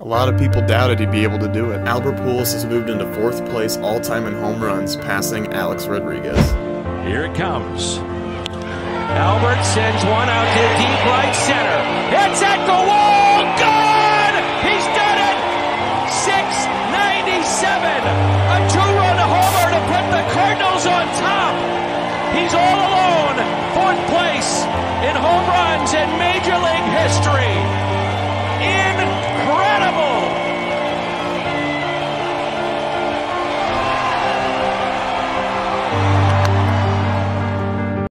A lot of people doubted he'd be able to do it. Albert Pujols has moved into fourth place all-time in home runs, passing Alex Rodriguez. Here it comes. Albert sends one out to deep right center. It's at the wall. Gone! He's done it! 697. A two-run homer to put the Cardinals on top. He's all alone. Fourth place in home runs in Major League history.